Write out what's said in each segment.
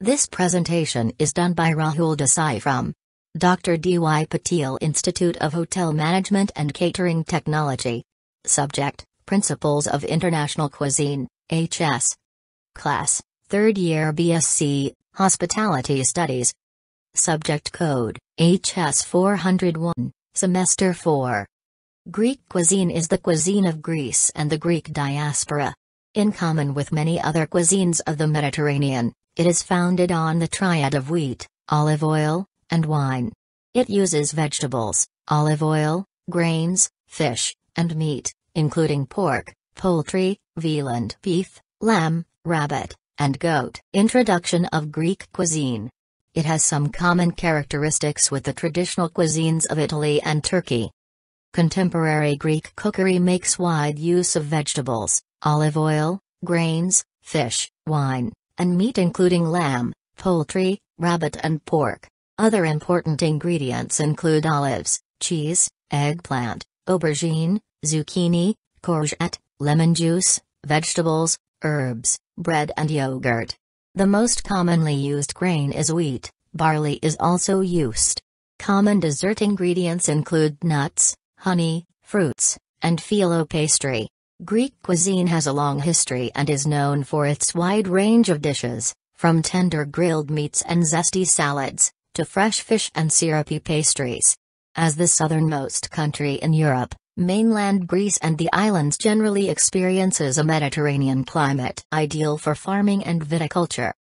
This presentation is done by Rahul Desai from Dr. D.Y. Patil Institute of Hotel Management and Catering Technology. Subject Principles of International Cuisine, HS. Class, 3rd Year BSc, Hospitality Studies. Subject Code HS 401, Semester 4. Greek cuisine is the cuisine of Greece and the Greek diaspora. In common with many other cuisines of the Mediterranean, it is founded on the triad of wheat, olive oil, and wine. It uses vegetables, olive oil, grains, fish, and meat, including pork, poultry, veal and beef, lamb, rabbit, and goat. Introduction of Greek cuisine. It has some common characteristics with the traditional cuisines of Italy and Turkey. Contemporary Greek cookery makes wide use of vegetables, olive oil, grains, fish, wine, and meat including lamb, poultry, rabbit and pork. Other important ingredients include olives, cheese, eggplant, aubergine, zucchini, courgette, lemon juice, vegetables, herbs, bread and yogurt. The most commonly used grain is wheat, barley is also used. Common dessert ingredients include nuts, honey, fruits, and phyllo pastry. Greek cuisine has a long history and is known for its wide range of dishes, from tender grilled meats and zesty salads, to fresh fish and syrupy pastries. As the southernmost country in Europe, mainland Greece and the islands generally experiences a Mediterranean climate ideal for farming and viticulture.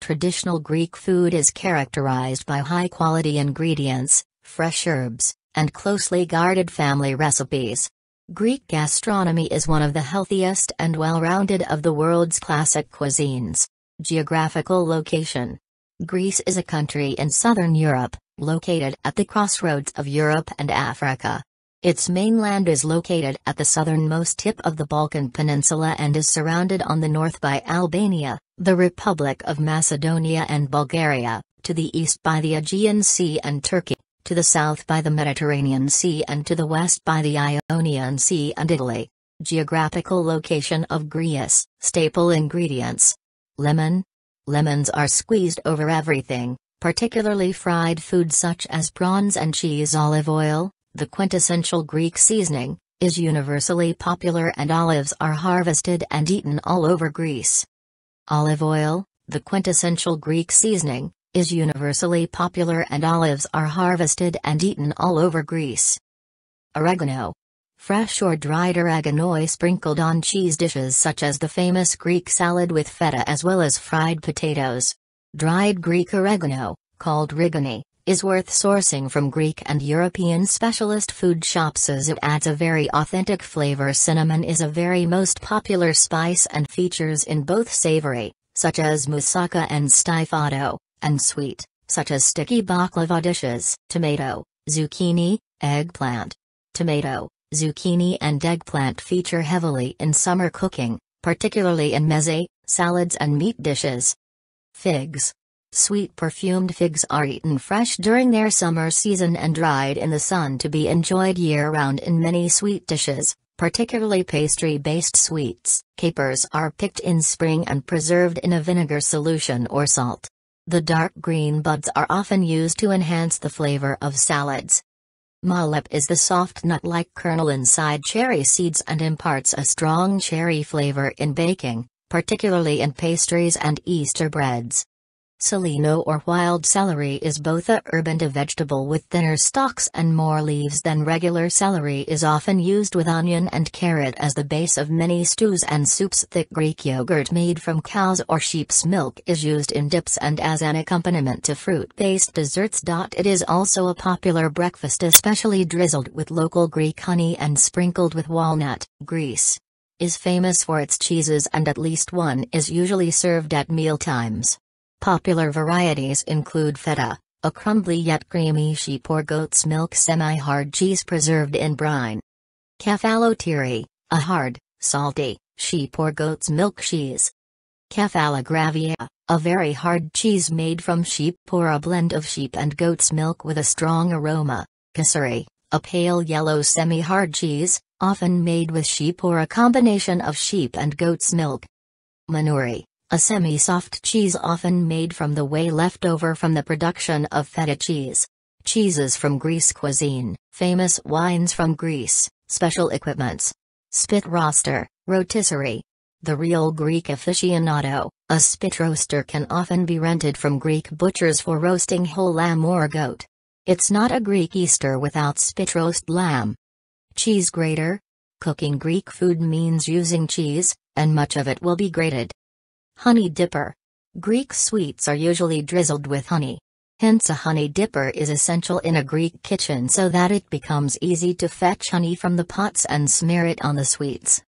Traditional Greek food is characterized by high-quality ingredients, fresh herbs, and closely guarded family recipes. Greek gastronomy is one of the healthiest and well-rounded of the world's classic cuisines. Geographical location Greece is a country in southern Europe, located at the crossroads of Europe and Africa. Its mainland is located at the southernmost tip of the Balkan Peninsula and is surrounded on the north by Albania, the Republic of Macedonia and Bulgaria, to the east by the Aegean Sea and Turkey to the south by the Mediterranean Sea and to the west by the Ionian Sea and Italy. Geographical location of Greece, staple ingredients. Lemon. Lemons are squeezed over everything, particularly fried foods such as prawns and cheese olive oil, the quintessential Greek seasoning, is universally popular and olives are harvested and eaten all over Greece. Olive oil, the quintessential Greek seasoning, is universally popular and olives are harvested and eaten all over Greece. Oregano. Fresh or dried oregano sprinkled on cheese dishes such as the famous Greek salad with feta as well as fried potatoes. Dried Greek oregano, called rigani, is worth sourcing from Greek and European specialist food shops as it adds a very authentic flavor. Cinnamon is a very most popular spice and features in both savory, such as moussaka and stifado, and sweet, such as sticky baklava dishes, tomato, zucchini, eggplant. Tomato, zucchini and eggplant feature heavily in summer cooking, particularly in meze, salads and meat dishes. Figs. Sweet perfumed figs are eaten fresh during their summer season and dried in the sun to be enjoyed year-round in many sweet dishes, particularly pastry-based sweets. Capers are picked in spring and preserved in a vinegar solution or salt. The dark green buds are often used to enhance the flavor of salads. Mahlep is the soft nut-like kernel inside cherry seeds and imparts a strong cherry flavor in baking, particularly in pastries and Easter breads. Selino or wild celery is both a herb and a vegetable with thinner stalks and more leaves than regular celery is often used with onion and carrot as the base of many stews and soups. Thick Greek yogurt made from cow's or sheep's milk is used in dips and as an accompaniment to fruit-based desserts. It is also a popular breakfast especially drizzled with local Greek honey and sprinkled with walnut. Greece is famous for its cheeses and at least one is usually served at mealtimes. Popular varieties include feta, a crumbly yet creamy sheep or goat's milk semi-hard cheese preserved in brine. Kefalotiri, a hard, salty, sheep or goat's milk cheese. Kefalograviera, a very hard cheese made from sheep or a blend of sheep and goat's milk with a strong aroma. Kasseri, a pale yellow semi-hard cheese, often made with sheep or a combination of sheep and goat's milk. Manouri, a semi-soft cheese often made from the whey left over from the production of feta cheese. Cheeses from Greece cuisine, famous wines from Greece, special equipments. Spit roaster, rotisserie. The real Greek aficionado, a spit roaster can often be rented from Greek butchers for roasting whole lamb or goat. It's not a Greek Easter without spit roast lamb. Cheese grater. Cooking Greek food means using cheese, and much of it will be grated. Honey dipper. Greek sweets are usually drizzled with honey. Hence a honey dipper is essential in a Greek kitchen so that it becomes easy to fetch honey from the pots and smear it on the sweets.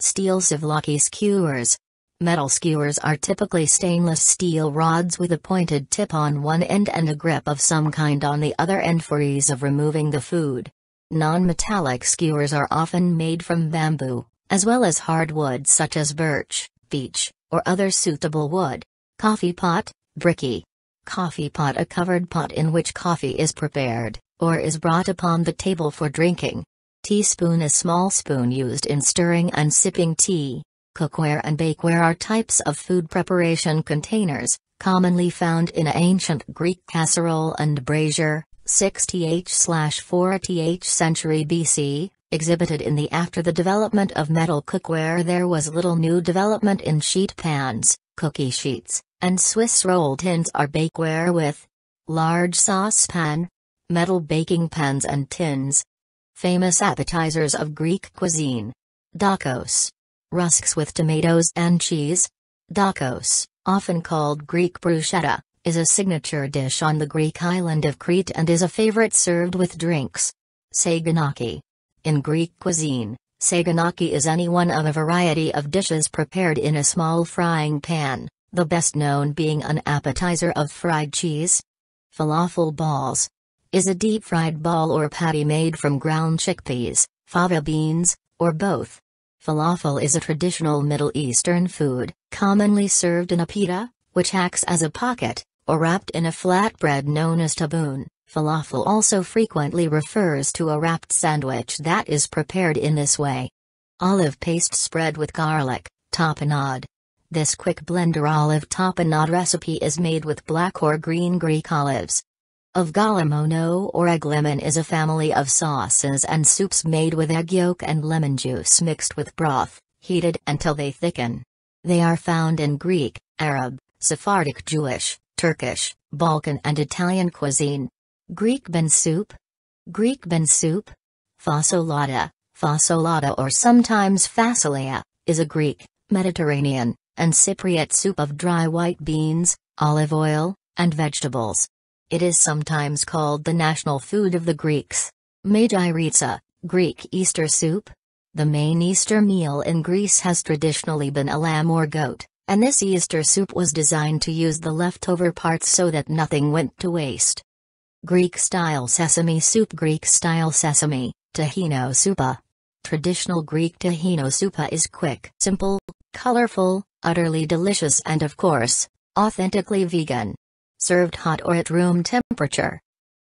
Steel souvlaki skewers. Metal skewers are typically stainless steel rods with a pointed tip on one end and a grip of some kind on the other end for ease of removing the food. Non-metallic skewers are often made from bamboo, as well as hardwood such as birch, beech, or other suitable wood. Coffee pot, briki. Coffee pot a covered pot in which coffee is prepared, or is brought upon the table for drinking. Teaspoon a small spoon used in stirring and sipping tea. Cookware and bakeware are types of food preparation containers, commonly found in ancient Greek casserole and brazier, 6th/4th century BC, exhibited in the after the development of metal cookware there was little new development in sheet pans, cookie sheets, and Swiss roll tins are bakeware with large saucepan, metal baking pans and tins. Famous appetizers of Greek cuisine. Dakos. Rusks with tomatoes and cheese. Dakos, often called Greek bruschetta, is a signature dish on the Greek island of Crete and is a favorite served with drinks. Saganaki. In Greek cuisine, saganaki is any one of a variety of dishes prepared in a small frying pan, the best known being an appetizer of fried cheese. Falafel balls is a deep fried ball or patty made from ground chickpeas, fava beans, or both. Falafel is a traditional Middle Eastern food, commonly served in a pita, which acts as a pocket, or wrapped in a flatbread known as taboon. Falafel also frequently refers to a wrapped sandwich that is prepared in this way. Olive paste spread with garlic, tapenade. This quick blender olive tapenade recipe is made with black or green Greek olives. Avgolemono or egg lemon is a family of sauces and soups made with egg yolk and lemon juice mixed with broth, heated until they thicken. They are found in Greek, Arab, Sephardic Jewish, Turkish, Balkan and Italian cuisine. Greek bean soup? Greek bean soup? Fasolada, fasolada or sometimes fasolea, is a Greek, Mediterranean, and Cypriot soup of dry white beans, olive oil, and vegetables. It is sometimes called the national food of the Greeks. Magiritsa, Greek Easter soup? The main Easter meal in Greece has traditionally been a lamb or goat, and this Easter soup was designed to use the leftover parts so that nothing went to waste. Greek-style sesame soup Greek-style sesame, tahino soupa. Traditional Greek tahino soupa is quick, simple, colorful, utterly delicious and of course, authentically vegan. Served hot or at room temperature.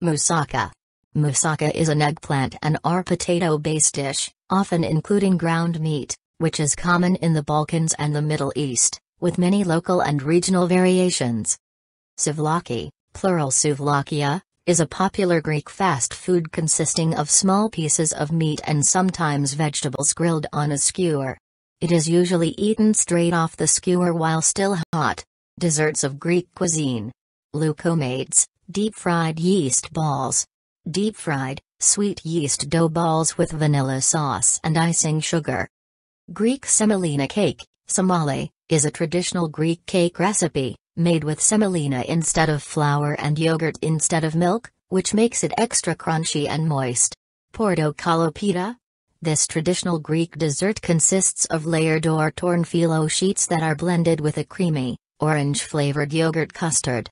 Moussaka. Moussaka is an eggplant and or potato-based dish, often including ground meat, which is common in the Balkans and the Middle East, with many local and regional variations. Souvlaki, plural souvlakia, is a popular Greek fast food consisting of small pieces of meat and sometimes vegetables grilled on a skewer. It is usually eaten straight off the skewer while still hot. Desserts of Greek cuisine. Loukoumades, deep fried yeast balls. Deep fried, sweet yeast dough balls with vanilla sauce and icing sugar. Greek semolina cake, samale, is a traditional Greek cake recipe, made with semolina instead of flour and yogurt instead of milk, which makes it extra crunchy and moist. Portokalopita? This traditional Greek dessert consists of layered or torn phyllo sheets that are blended with a creamy, orange-flavored yogurt custard.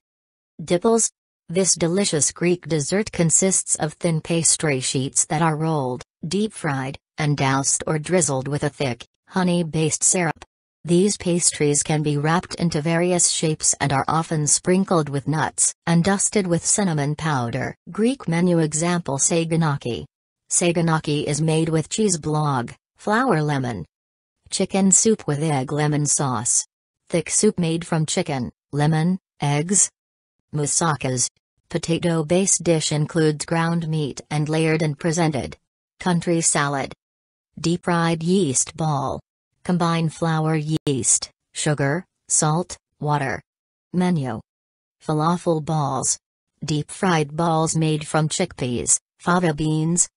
Diples? This delicious Greek dessert consists of thin pastry sheets that are rolled, deep-fried, and doused or drizzled with a thick, honey-based syrup. These pastries can be wrapped into various shapes and are often sprinkled with nuts and dusted with cinnamon powder. Greek menu example Saganaki. Saganaki is made with cheese blog, flour lemon. Chicken soup with egg lemon sauce. Thick soup made from chicken, lemon, eggs. Moussakas. Potato-based dish includes ground meat and layered and presented. Country salad. Deep-fried yeast ball. Combine flour yeast, sugar, salt, water. Menu. Falafel balls. Deep-fried balls made from chickpeas, fava beans.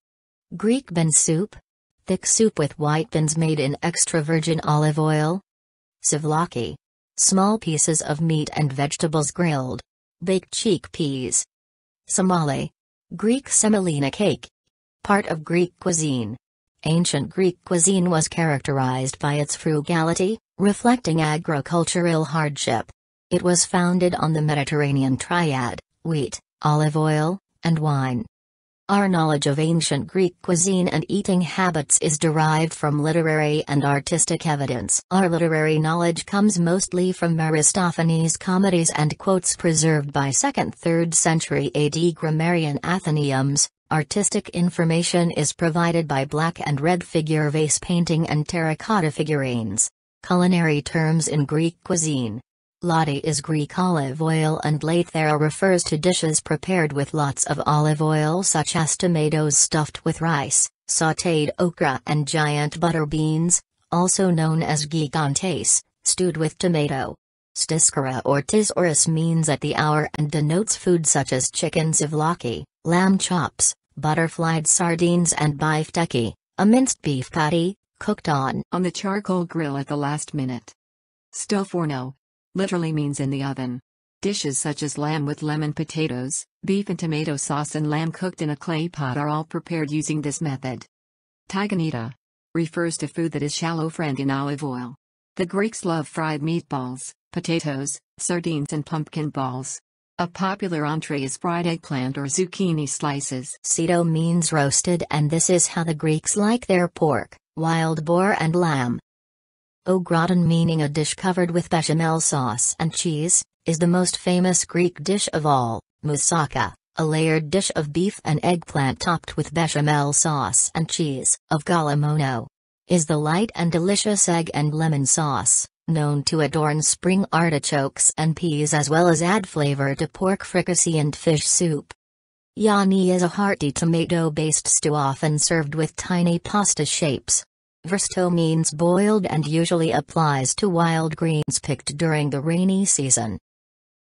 Greek bean soup. Thick soup with white beans made in extra virgin olive oil. Souvlaki. Small pieces of meat and vegetables grilled. Baked chickpeas. Semoli. Greek semolina cake. Part of Greek cuisine. Ancient Greek cuisine was characterized by its frugality, reflecting agricultural hardship. It was founded on the Mediterranean triad wheat, olive oil, and wine. Our knowledge of ancient Greek cuisine and eating habits is derived from literary and artistic evidence. Our literary knowledge comes mostly from Aristophanes' comedies and quotes preserved by 2nd 3rd century AD grammarian Athenaeus. Artistic information is provided by black and red figure vase painting and terracotta figurines. Culinary terms in Greek cuisine Lati is Greek olive oil and lathera refers to dishes prepared with lots of olive oil such as tomatoes stuffed with rice, sautéed okra and giant butter beans, also known as gigantes, stewed with tomato. Stiskara or tisoris means at the hour and denotes food such as chicken souvlaki, lamb chops, butterflied sardines and bifteki, a minced beef patty, cooked on on the charcoal grill at the last minute. Stoforno, literally means in the oven. Dishes such as lamb with lemon potatoes, beef and tomato sauce and lamb cooked in a clay pot are all prepared using this method. Tiganita refers to food that is shallow fried in olive oil. The Greeks love fried meatballs, potatoes, sardines and pumpkin balls. A popular entree is fried eggplant or zucchini slices. Ceto means roasted and this is how the Greeks like their pork, wild boar and lamb. Au gratin meaning a dish covered with bechamel sauce and cheese, is the most famous Greek dish of all, moussaka, a layered dish of beef and eggplant topped with bechamel sauce and cheese, avgolemono. Is the light and delicious egg and lemon sauce, known to adorn spring artichokes and peas as well as add flavor to pork fricassee and fish soup. Yani is a hearty tomato-based stew often served with tiny pasta shapes, Versto means boiled and usually applies to wild greens picked during the rainy season.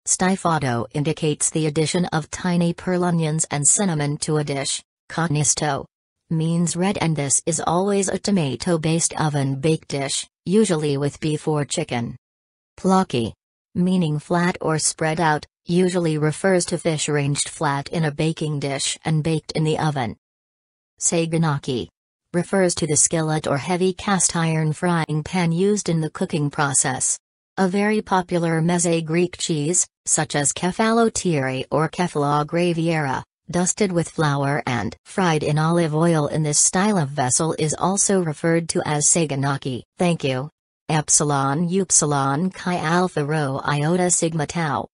Stifado indicates the addition of tiny pearl onions and cinnamon to a dish. Conisto means red and this is always a tomato-based oven-baked dish, usually with beef or chicken. Plaki meaning flat or spread out, usually refers to fish arranged flat in a baking dish and baked in the oven. Saganaki refers to the skillet or heavy cast iron frying pan used in the cooking process. A very popular meze Greek cheese, such as kefalotiri or kefalo graviera, dusted with flour and fried in olive oil in this style of vessel is also referred to as saganaki. Thank you. Epsilon Upsilon Chi Alpha Rho Iota Sigma Tau